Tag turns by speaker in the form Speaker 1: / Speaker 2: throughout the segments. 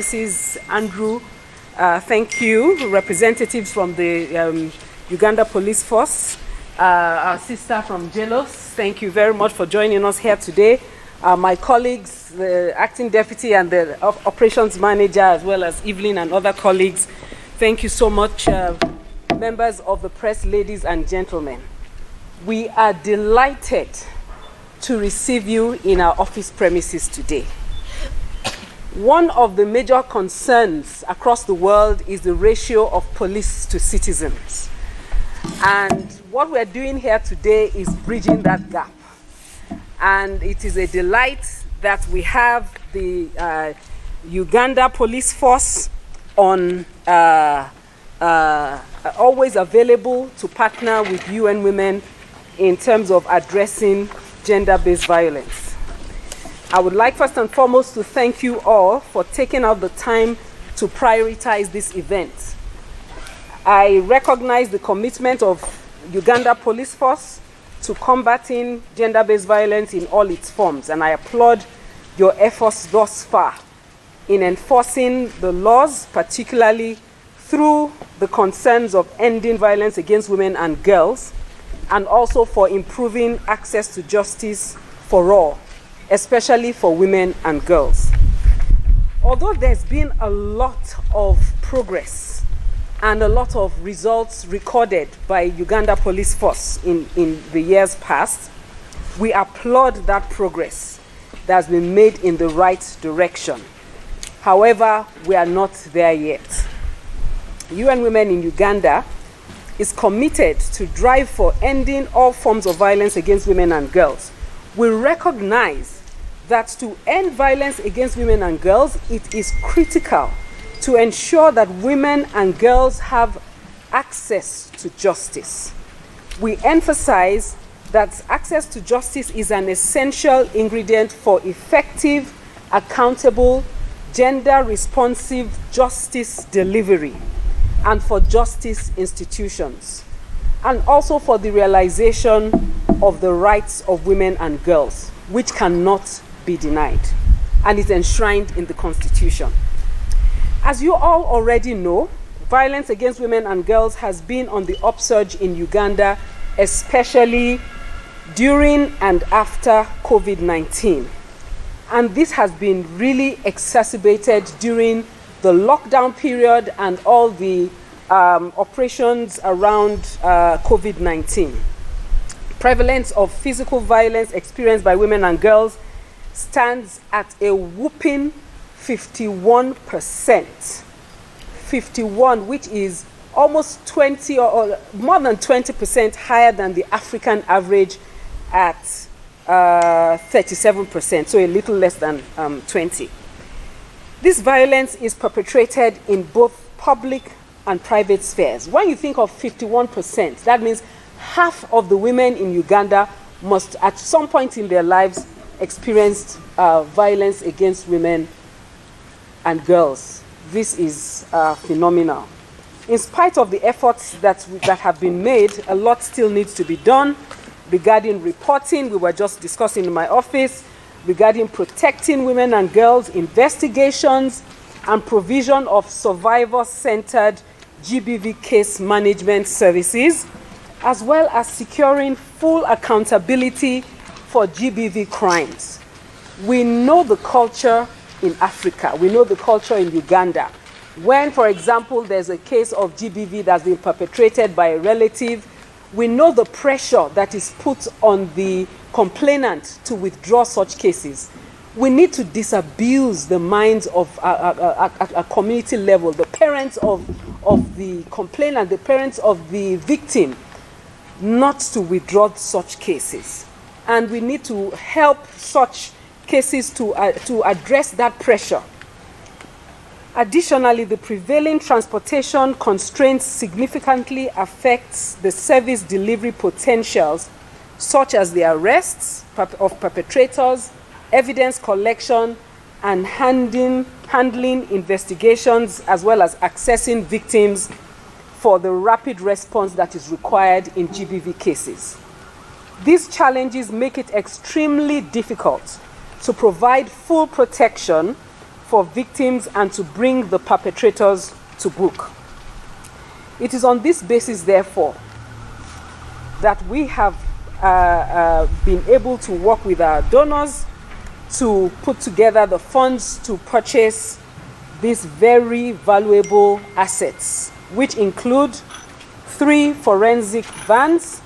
Speaker 1: Mrs. Andrew, uh, thank you. Representatives from the um, Uganda Police Force, uh, our sister from JLOS, thank you very much for joining us here today. Uh, my colleagues, the acting deputy and the operations manager, as well as Evelyn and other colleagues, thank you so much, uh, members of the press, ladies and gentlemen. We are delighted to receive you in our office premises today. One of the major concerns across the world is the ratio of police to citizens. And what we're doing here today is bridging that gap. And it is a delight that we have the uh, Uganda Police Force on uh, uh, always available to partner with UN Women in terms of addressing gender-based violence. I would like first and foremost to thank you all for taking out the time to prioritize this event. I recognize the commitment of Uganda Police Force to combating gender-based violence in all its forms, and I applaud your efforts thus far in enforcing the laws, particularly through the concerns of ending violence against women and girls, and also for improving access to justice for all especially for women and girls. Although there's been a lot of progress and a lot of results recorded by Uganda Police Force in, in the years past, we applaud that progress that's been made in the right direction. However, we are not there yet. UN Women in Uganda is committed to drive for ending all forms of violence against women and girls. We recognize that to end violence against women and girls, it is critical to ensure that women and girls have access to justice. We emphasize that access to justice is an essential ingredient for effective, accountable, gender responsive justice delivery and for justice institutions, and also for the realization of the rights of women and girls, which cannot be denied and is enshrined in the Constitution. As you all already know, violence against women and girls has been on the upsurge in Uganda, especially during and after COVID 19. And this has been really exacerbated during the lockdown period and all the um, operations around uh, COVID 19. Prevalence of physical violence experienced by women and girls stands at a whooping 51%. 51, which is almost 20 or, or more than 20% higher than the African average at uh, 37%, so a little less than um, 20. This violence is perpetrated in both public and private spheres. When you think of 51%, that means half of the women in Uganda must, at some point in their lives, experienced uh, violence against women and girls. This is uh, phenomenal. In spite of the efforts that, that have been made, a lot still needs to be done regarding reporting. We were just discussing in my office regarding protecting women and girls, investigations, and provision of survivor-centered GBV case management services, as well as securing full accountability for GBV crimes. We know the culture in Africa, we know the culture in Uganda. When, for example, there's a case of GBV that's been perpetrated by a relative, we know the pressure that is put on the complainant to withdraw such cases. We need to disabuse the minds of uh, uh, uh, a, community level, the parents of, of the complainant, the parents of the victim, not to withdraw such cases and we need to help such cases to, uh, to address that pressure. Additionally, the prevailing transportation constraints significantly affects the service delivery potentials, such as the arrests of perpetrators, evidence collection, and handling, handling investigations, as well as accessing victims for the rapid response that is required in GBV cases. These challenges make it extremely difficult to provide full protection for victims and to bring the perpetrators to book. It is on this basis, therefore, that we have uh, uh, been able to work with our donors to put together the funds to purchase these very valuable assets, which include three forensic vans,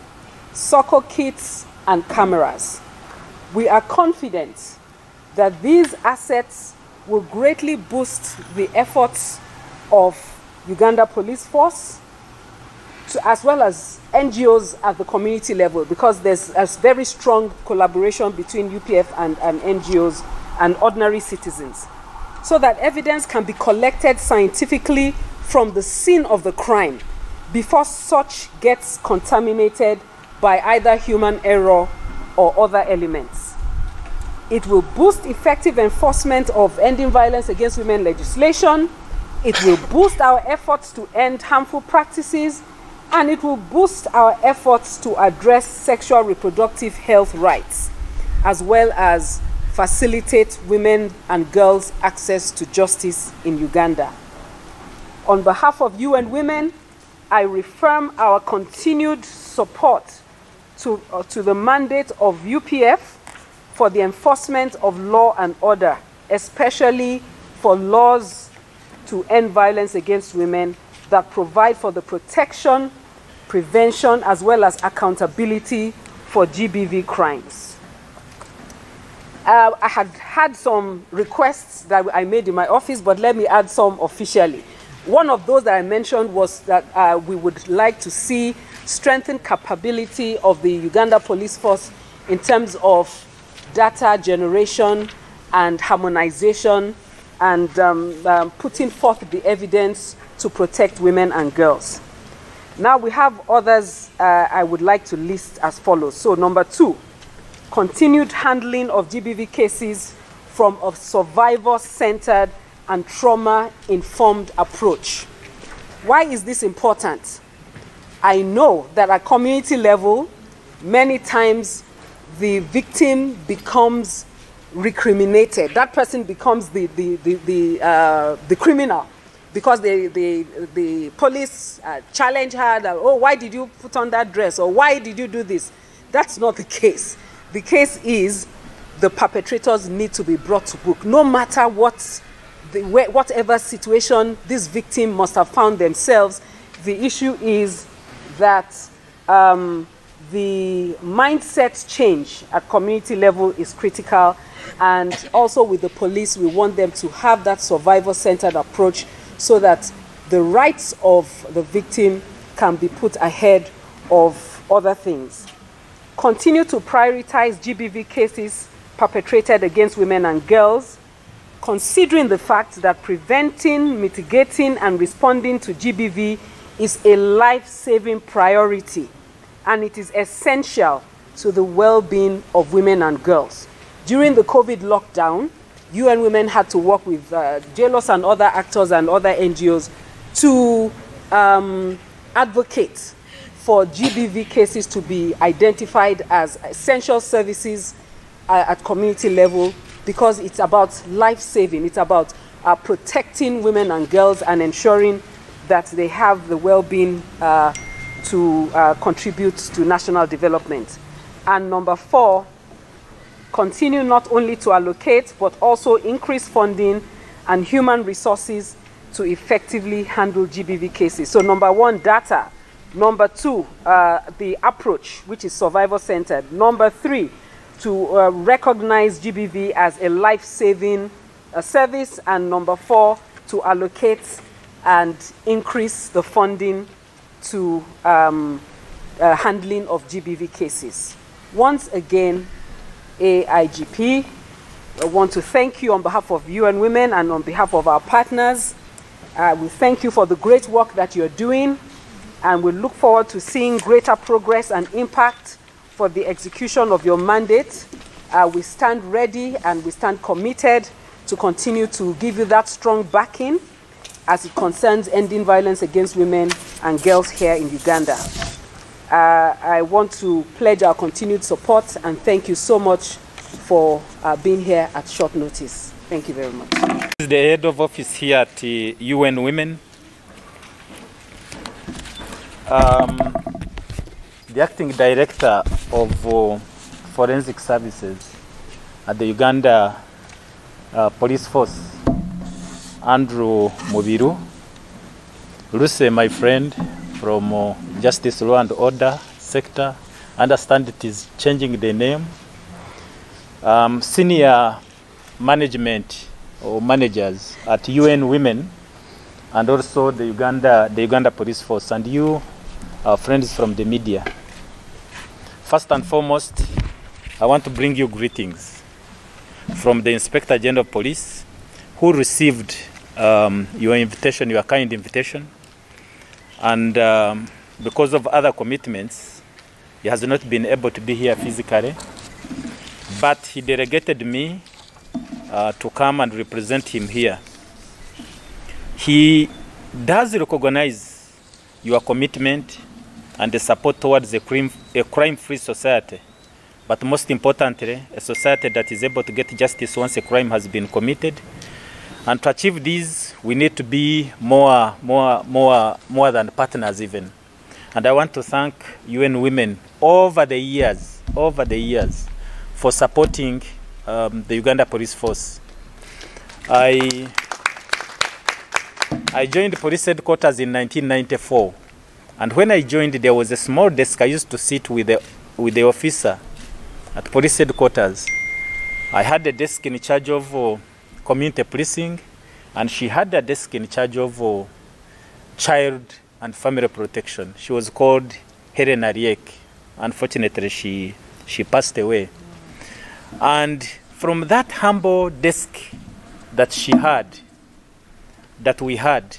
Speaker 1: soccer kits, and cameras. We are confident that these assets will greatly boost the efforts of Uganda Police Force to, as well as NGOs at the community level because there's a very strong collaboration between UPF and, and NGOs and ordinary citizens so that evidence can be collected scientifically from the scene of the crime before such gets contaminated by either human error or other elements. It will boost effective enforcement of ending violence against women legislation. It will boost our efforts to end harmful practices and it will boost our efforts to address sexual reproductive health rights as well as facilitate women and girls access to justice in Uganda. On behalf of UN Women, I reaffirm our continued support to, uh, to the mandate of UPF for the enforcement of law and order, especially for laws to end violence against women that provide for the protection, prevention, as well as accountability for GBV crimes. Uh, I had had some requests that I made in my office, but let me add some officially. One of those that I mentioned was that uh, we would like to see strengthened capability of the Uganda Police Force in terms of data generation and harmonization and um, um, putting forth the evidence to protect women and girls. Now we have others uh, I would like to list as follows. So number two, continued handling of GBV cases from a survivor-centered and trauma-informed approach. Why is this important? I know that at community level, many times the victim becomes recriminated. That person becomes the, the, the, the, uh, the criminal because the, the, the police uh, challenge her that, oh, why did you put on that dress? Or why did you do this? That's not the case. The case is the perpetrators need to be brought to book, no matter what, the, whatever situation this victim must have found themselves. The issue is that um, the mindset change at community level is critical and also with the police we want them to have that survivor centered approach so that the rights of the victim can be put ahead of other things. Continue to prioritize GBV cases perpetrated against women and girls, considering the fact that preventing, mitigating, and responding to GBV is a life saving priority and it is essential to the well being of women and girls. During the COVID lockdown, UN Women had to work with uh, JLOS and other actors and other NGOs to um, advocate for GBV cases to be identified as essential services uh, at community level because it's about life saving, it's about uh, protecting women and girls and ensuring that they have the well being uh, to uh, contribute to national development. And number four, continue not only to allocate but also increase funding and human resources to effectively handle GBV cases. So number one, data. Number two, uh, the approach, which is survivor-centered. Number three, to uh, recognize GBV as a life-saving uh, service. And number four, to allocate and increase the funding to um, uh, handling of GBV cases. Once again, AIGP. I want to thank you on behalf of UN Women and on behalf of our partners. Uh, we thank you for the great work that you're doing, and we look forward to seeing greater progress and impact for the execution of your mandate. Uh, we stand ready and we stand committed to continue to give you that strong backing as it concerns ending violence against women and girls here in Uganda. Uh, I want to pledge our continued support and thank you so much for uh, being here at short notice. Thank you very much.
Speaker 2: This is the head of office here at uh, UN Women. Um, the acting director of uh, forensic services at the Uganda uh, Police Force, Andrew Mubiru. Lucy, my friend from uh, Justice Law and Order sector, understand it is changing the name. Um, senior management or managers at UN Women and also the Uganda, the Uganda Police Force and you, friends from the media. First and foremost, I want to bring you greetings from the Inspector General of Police who received um, your invitation, your kind invitation. And um, because of other commitments, he has not been able to be here physically. But he delegated me uh, to come and represent him here. He does recognize your commitment and the support towards a crime, crime-free society. But most importantly, a society that is able to get justice once a crime has been committed. And to achieve this, we need to be more, more, more, more than partners even. And I want to thank UN Women over the years, over the years, for supporting um, the Uganda Police Force. I, I joined police headquarters in 1994. And when I joined, there was a small desk I used to sit with the, with the officer at police headquarters. I had a desk in charge of uh, community policing, and she had a desk in charge of uh, child and family protection. She was called Helen Ariek. Unfortunately, she, she passed away. And from that humble desk that she had, that we had,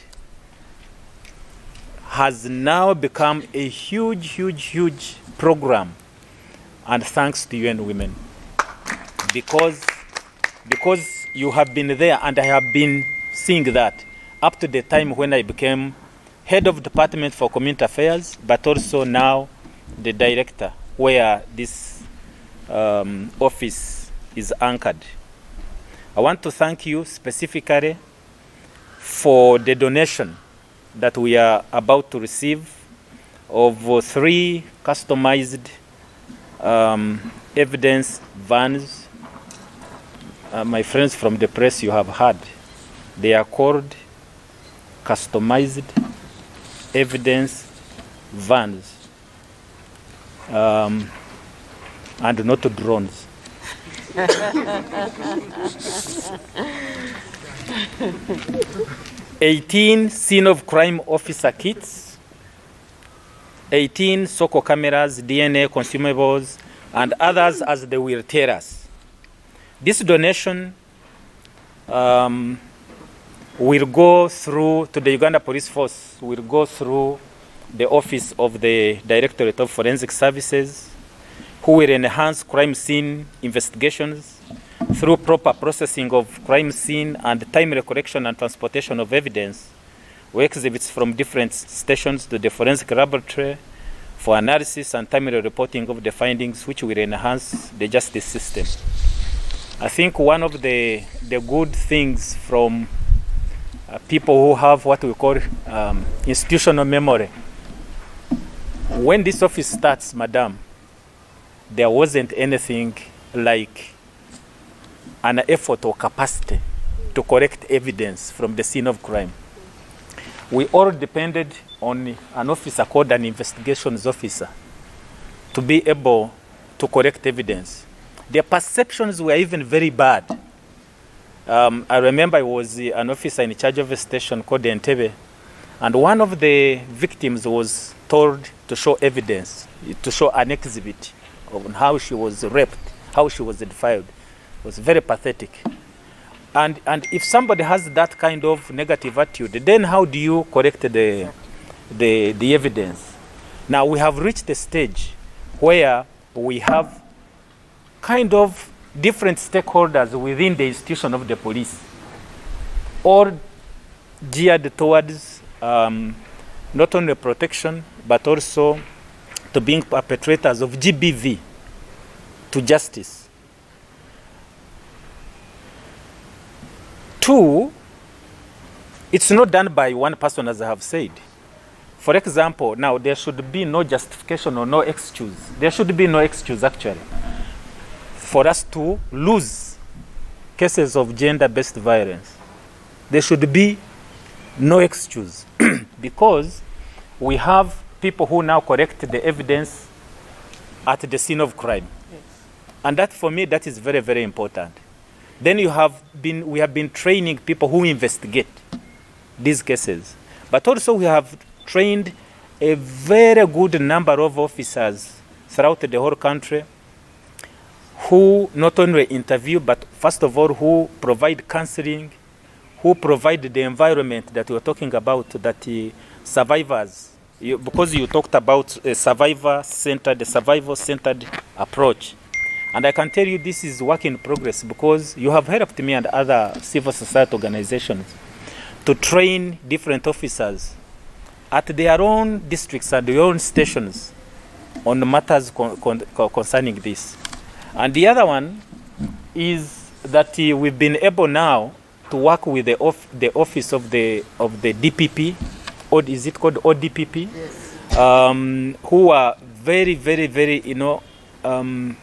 Speaker 2: has now become a huge, huge, huge program. And thanks to UN Women. Because, because you have been there and I have been seeing that up to the time when I became head of department for community affairs, but also now the director where this um, office is anchored. I want to thank you specifically for the donation that we are about to receive of three customized um, evidence vans. Uh, my friends from the press, you have heard. They are called customized evidence vans um, and not drones. Eighteen scene of crime officer kits, 18 SOCO cameras, DNA consumables, and others as they will tell us. This donation um, will go through to the Uganda Police Force, will go through the office of the Directorate of Forensic Services, who will enhance crime scene investigations through proper processing of crime scene and timely collection and transportation of evidence we exhibits from different stations to the forensic laboratory for analysis and timely reporting of the findings which will enhance the justice system. I think one of the, the good things from uh, people who have what we call um, institutional memory, when this office starts, madam, there wasn't anything like an effort or capacity to collect evidence from the scene of crime. We all depended on an officer called an investigations officer to be able to collect evidence. Their perceptions were even very bad. Um, I remember I was uh, an officer in charge of a station called Entebbe, and one of the victims was told to show evidence, to show an exhibit of how she was raped, how she was defiled. Was very pathetic. And, and if somebody has that kind of negative attitude, then how do you correct the, the, the evidence? Now we have reached a stage where we have kind of different stakeholders within the institution of the police, all geared towards um, not only protection, but also to being perpetrators of GBV to justice. Two, it's not done by one person, as I have said. For example, now there should be no justification or no excuse. There should be no excuse, actually, for us to lose cases of gender based violence. There should be no excuse because we have people who now correct the evidence at the scene of crime. And that, for me, that is very, very important. Then you have been, we have been training people who investigate these cases. But also we have trained a very good number of officers throughout the whole country who not only interview, but first of all, who provide counseling, who provide the environment that we are talking about, that uh, survivors, you, because you talked about a survivor-centered, survival-centered approach. And I can tell you this is work in progress because you have helped me and other civil society organizations to train different officers at their own districts and their own stations on matters con con concerning this. And the other one is that uh, we've been able now to work with the, of, the office of the, of the DPP, or is it called ODPP?
Speaker 1: Yes.
Speaker 2: Um, who are very, very, very, you know, um,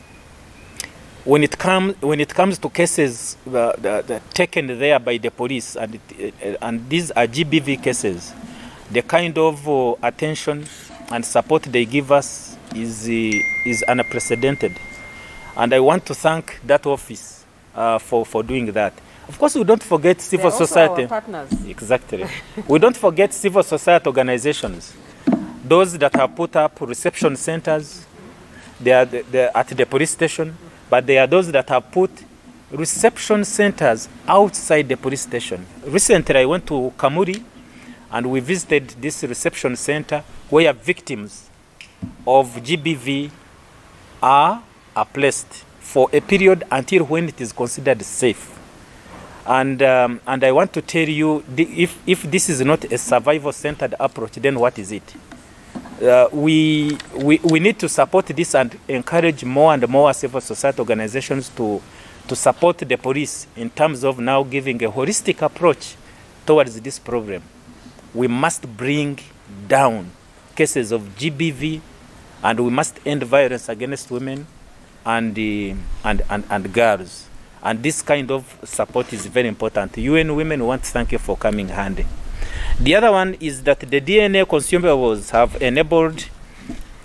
Speaker 2: when it comes when it comes to cases uh, the, the taken there by the police and it, uh, and these are GBV cases, the kind of uh, attention and support they give us is uh, is unprecedented, and I want to thank that office uh, for for doing that. Of course, we don't forget civil society.
Speaker 1: partners.
Speaker 2: Exactly. we don't forget civil society organizations, those that have put up reception centers. They are the, the, at the police station, but there are those that have put reception centers outside the police station. Recently, I went to Kamuli and we visited this reception center where victims of GBV are, are placed for a period until when it is considered safe. And, um, and I want to tell you if, if this is not a survival centered approach, then what is it? Uh, we, we, we need to support this and encourage more and more civil society organizations to, to support the police in terms of now giving a holistic approach towards this problem. We must bring down cases of GBV and we must end violence against women and, uh, and, and, and girls. And this kind of support is very important. UN Women want to thank you for coming handy. The other one is that the DNA consumables have enabled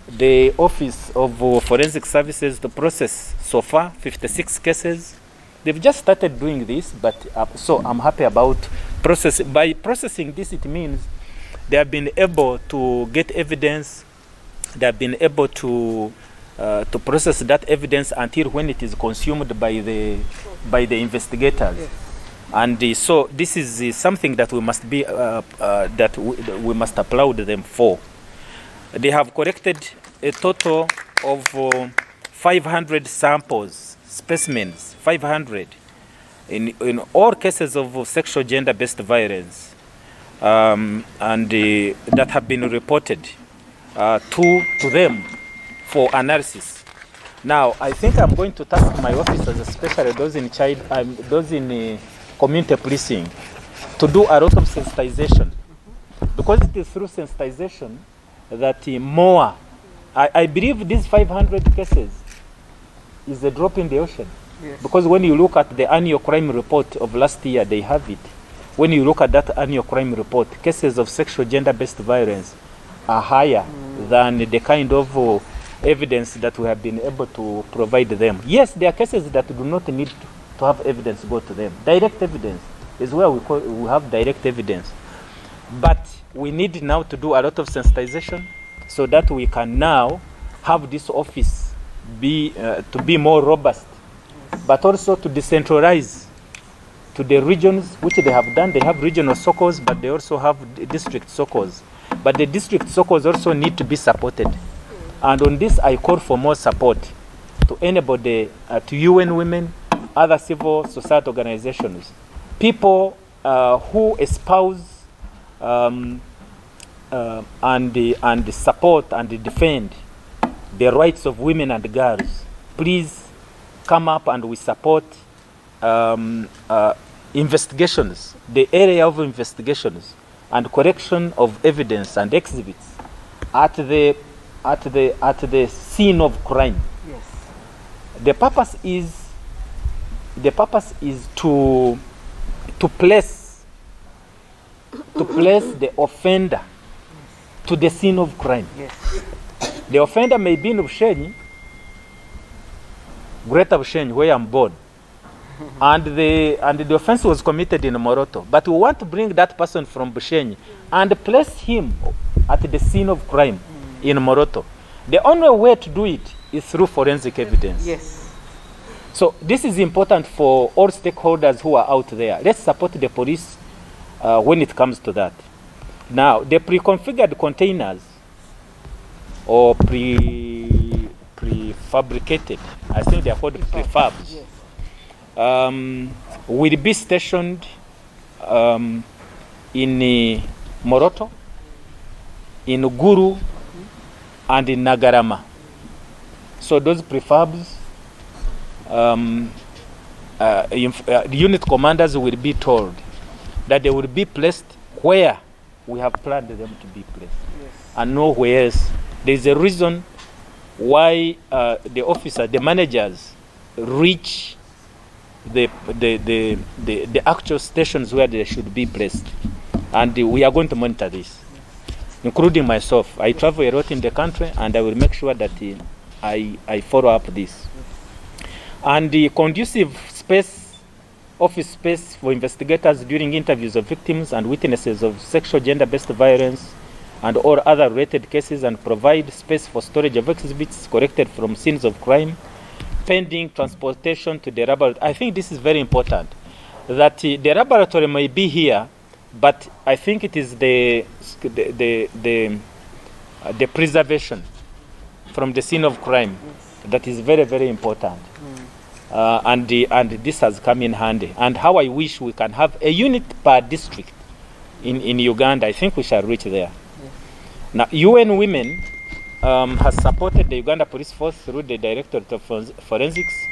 Speaker 2: the Office of Forensic Services to process so far 56 cases. They've just started doing this, but uh, so I'm happy about process. By processing this, it means they have been able to get evidence. They have been able to uh, to process that evidence until when it is consumed by the by the investigators. And uh, so this is uh, something that we must be uh, uh, that we, we must applaud them for. They have collected a total of uh, 500 samples, specimens, 500, in, in all cases of sexual gender-based violence, um, and uh, that have been reported to to them for analysis. Now, I think I'm going to task my officers, especially those in child, um, those in community policing, to do a lot of sensitization, because it is through sensitization that uh, more. I, I believe these 500 cases is a drop in the ocean,
Speaker 1: Yes.
Speaker 2: because when you look at the annual crime report of last year, they have it. When you look at that annual crime report, cases of sexual gender-based violence are higher than the kind of uh, evidence that we have been able to provide them. Yes, there are cases that do not need to, to have evidence go to them. Direct evidence is where we, call, we have direct evidence. But we need now to do a lot of sensitization so that we can now have this office be, uh, to be more robust, but also to decentralize to the regions, which they have done. They have regional circles, but they also have district circles. But the district circles also need to be supported. And on this, I call for more support to anybody, uh, to UN Women, other civil society organizations, people uh, who espouse um, uh, and, and support and defend the rights of women and girls. Please come up and we support um, uh, investigations, the area of investigations and correction of evidence and exhibits at the at the at the scene of crime.
Speaker 1: Yes.
Speaker 2: The purpose is the purpose is to to place to place the offender to the scene of crime.
Speaker 1: Yes.
Speaker 2: The offender may be in Bushenyi, Greater Bushenyi, where I'm born. and the and the offense was committed in Moroto. But we want to bring that person from Bushenyi and place him at the scene of crime mm. in Moroto. The only way to do it is through forensic evidence.
Speaker 1: Yes.
Speaker 2: So this is important for all stakeholders who are out there. Let's support the police uh, when it comes to that. Now, the pre-configured containers or pre prefabricated, I think they are called prefabs, um, will be stationed um, in uh, Moroto, in Gulu, and in Nagarama. So those prefabs, um, uh, inf- uh, the unit commanders will be told that they will be placed where we have planned them to be placed
Speaker 1: Yes.
Speaker 2: and nowhere else. There is a reason why uh, the officer, the managers, reach the, the, the, the, the actual stations where they should be placed. And we are going to monitor this, including myself. I travel a lot in the country and I will make sure that uh, I, I follow up this. And the conducive space, office space for investigators during interviews of victims and witnesses of sexual gender based violence and all other related cases and provide space for storage of exhibits collected from scenes of crime pending transportation to the laboratory. I think this is very important. That uh, the laboratory may be here, but I think it is the the the the, uh, the preservation from the scene of crime that is very very important. Uh, and the, and this has come in handy. And how I wish we can have a unit per district in, in Uganda. I think we shall reach there. Now, UN Women um, has supported the Uganda Police Force through the Directorate of Forensics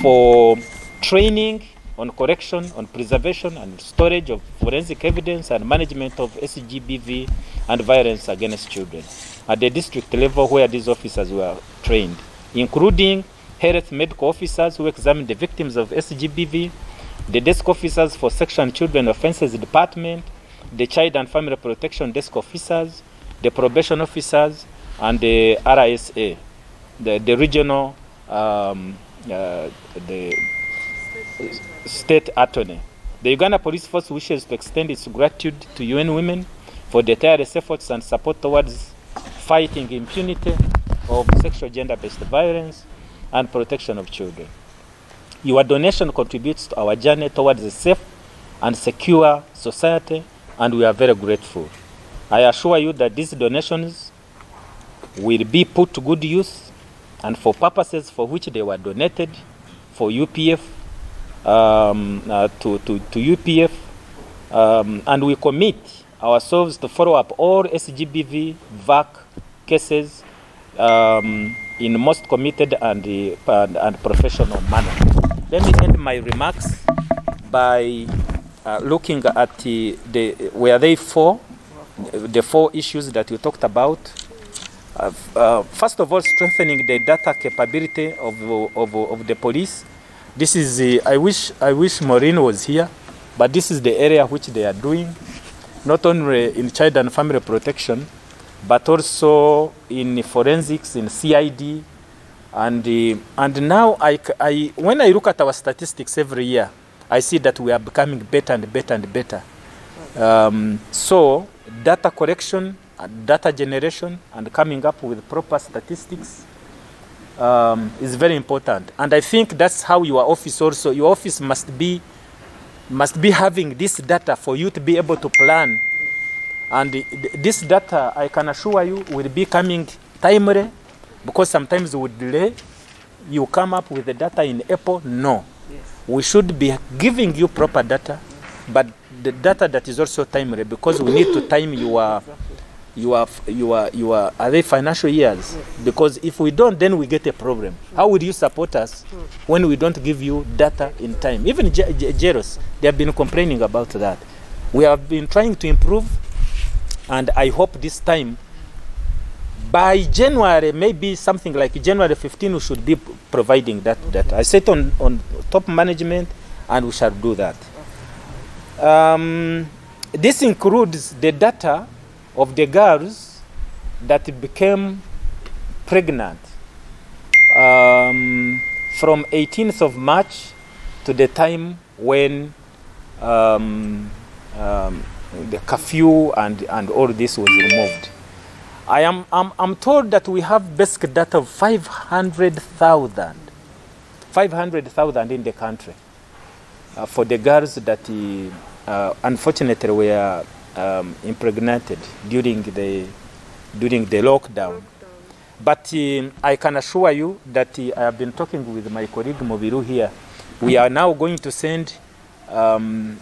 Speaker 2: for training on correction, on preservation and storage of forensic evidence and management of SGBV and violence against children at the district level where these officers were trained, including health medical officers who examine the victims of SGBV, the desk officers for Section Children Offences Department, the Child and Family Protection desk officers, the probation officers, and the RISA, the, the regional, um, uh, the state attorney. The Uganda Police Force wishes to extend its gratitude to UN Women for their tireless efforts and support towards fighting impunity of sexual gender-based violence and protection of children. Your donation contributes to our journey towards a safe and secure society, and we are very grateful. I assure you that these donations will be put to good use and for purposes for which they were donated for UPF um, uh, to, to, to UPF, um, and we commit ourselves to follow up all SGBV VAC cases um, in most committed and, uh, and, and professional manner. Let me end my remarks by uh, looking at the, the were they four, the four issues that we talked about. Uh, uh, first of all, strengthening the data capability of, of, of the police. This is the, I wish I wish Maureen was here, but this is the area which they are doing, not only in child and family protection, but also in forensics, in CID, and uh, and now I, I- when I look at our statistics every year, I see that we are becoming better and better and better. Um, so data collection, and data generation, and coming up with proper statistics um, is very important. And I think that's how your office also, your office must be must be having this data for you to be able to plan. And this data, I can assure you, will be coming timely because sometimes we delay. You come up with the data in April? No. We should be giving you proper data, but the data that is also timely because we need to time your your your your are they financial years? Because if we don't, then we get a problem. How would you support us hmm. when we don't give you data in time? Even J- J- Jeros, they have been complaining about that. We have been trying to improve, and I hope this time by January, maybe something like January 15, we should be providing that data. I set on, on top management and we shall do that. Um, this includes the data of the girls that became pregnant um, from 18th of March to the time when um, um, the curfew and, and all this was removed. I am I'm, I'm told that we have basic data of 500,000 500,000 in the country uh, for the girls that uh, unfortunately were um, impregnated during the during the lockdown. But uh, I can assure you that uh, I have been talking with my colleague Mobiru here. We are now going to send um,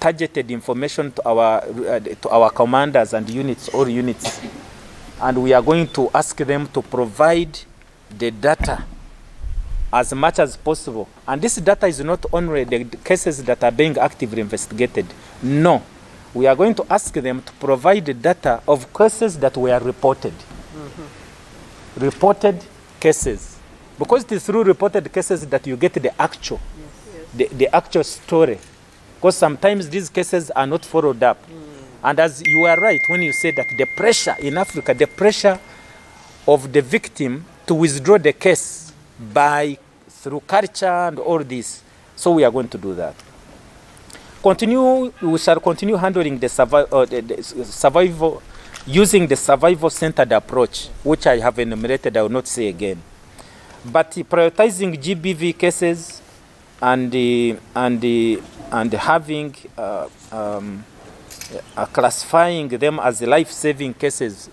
Speaker 2: targeted information to our uh, to our commanders and units or units and we are going to ask them to provide the data as much as possible. And this data is not only the cases that are being actively investigated. No. We are going to ask them to provide the data of cases that were reported. Reported cases. Because it is through reported cases that you get the actual, the, the actual story. Because sometimes these cases are not followed up. And as you are right when you say that the pressure in Africa, the pressure of the victim to withdraw the case by through culture and all this. So we are going to do that. Continue. We shall continue handling the, survi- uh, the, the survival using the survival-centered approach, which I have enumerated. I will not say again. But prioritizing GBV cases and uh, and uh, and having uh, um, uh, classifying them as life-saving cases.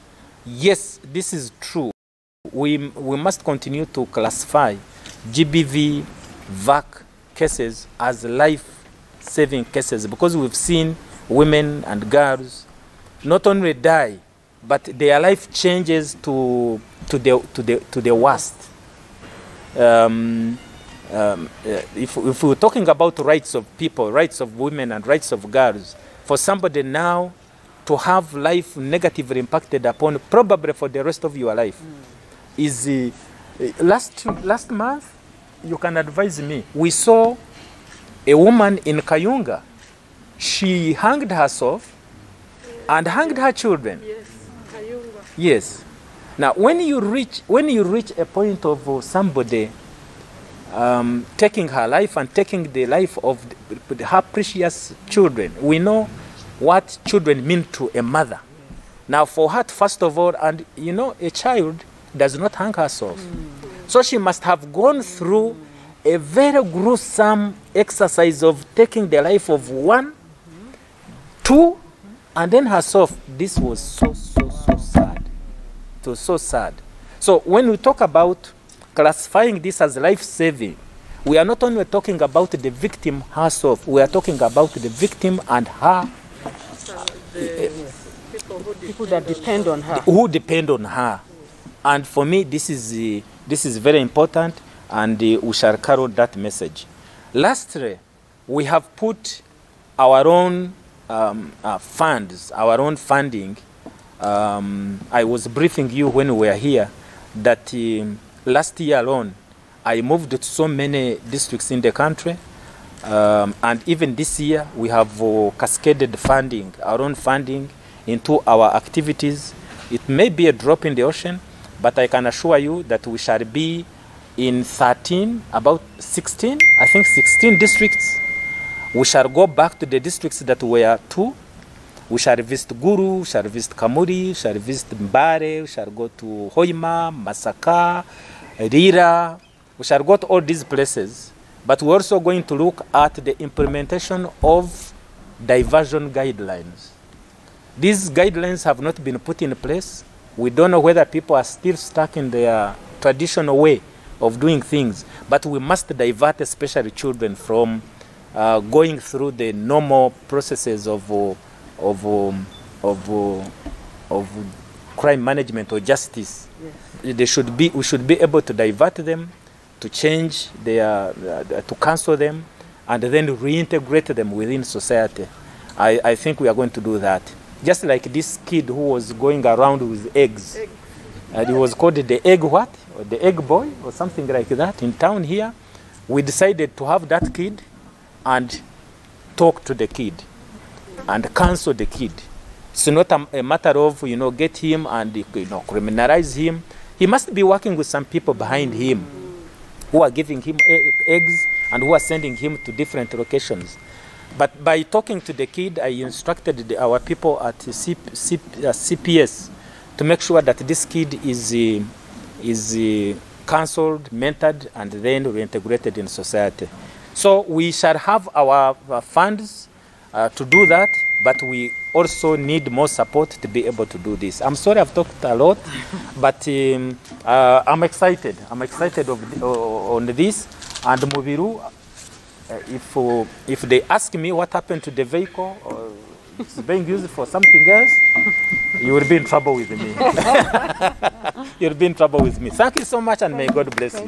Speaker 2: Yes, this is true. We, we must continue to classify GBV, VAC cases as life-saving cases because we've seen women and girls not only die, but their life changes to, to, the, to, the, to the worst. Um, um, if, if we're talking about rights of people, rights of women, and rights of girls, for somebody now to have life negatively impacted upon probably for the rest of your life mm. is uh, last last month you can advise me we saw a woman in Kayunga she hanged herself and hanged her children
Speaker 3: Yes, Kayunga.
Speaker 2: yes now when you reach when you reach a point of uh, somebody um, taking her life and taking the life of the, her precious children. We know what children mean to a mother. Now, for her, first of all, and you know, a child does not hang herself. So she must have gone through a very gruesome exercise of taking the life of one, two, and then herself. This was so, so, so sad. It was so sad. So when we talk about classifying this as life saving, we are not only talking about the victim herself, we are talking about the victim and her
Speaker 3: So people who
Speaker 1: People that depend on her.
Speaker 2: who depend on her. And for me, this is, uh, this is very important, and uh, we shall carry that message. Lastly, we have put our own um, uh, funds, our own funding. Um, I was briefing you when we were here that um, last year alone, I moved to so many districts in the country. Um, and even this year, we have uh, cascaded funding, our own funding, into our activities. It may be a drop in the ocean, but I can assure you that we shall be in 13, about 16, I think 16 districts. We shall go back to the districts that were two. We shall visit Gulu, we shall visit Kamuli, we shall visit Mbale, we shall go to Hoima, Masaka, Lira. We shall go to all these places. But we're also going to look at the implementation of diversion guidelines. These guidelines have not been put in place. We don't know whether people are still stuck in their traditional way of doing things. But we must divert, especially children, from uh, going through the normal processes of, of, um, of of crime management or justice. They should be, we should be able to divert them, to change their, uh, to cancel them, and then reintegrate them within society. I, I think we are going to do that. Just like this kid who was going around with eggs. And he was called the egg what? Or the egg boy or something like that in town here. We decided to have that kid and talk to the kid and counsel the kid. It's not a, a matter of, you know, get him and, you know, criminalize him. He must be working with some people behind him who are giving him e- eggs and who are sending him to different locations. But by talking to the kid, I instructed the, our people at C, C, uh, CPS to make sure that this kid is, uh, is uh, counseled, mentored, and then reintegrated in society. So we shall have our, our funds uh, to do that, but we also need more support to be able to do this. I'm sorry I've talked a lot, but um, uh, I'm excited. I'm excited of, the- o- on this. And Mubiru, uh, if, uh, if they ask me what happened to the vehicle, or it's being used for something else, you will be in trouble with me. You'll be in trouble with me. Thank you so much, and may God bless you.